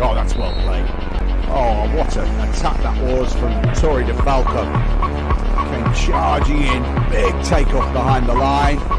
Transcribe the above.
Oh, that's well played. Oh, what an attack that was from Tori DeFalco. Came charging in, big take off behind the line.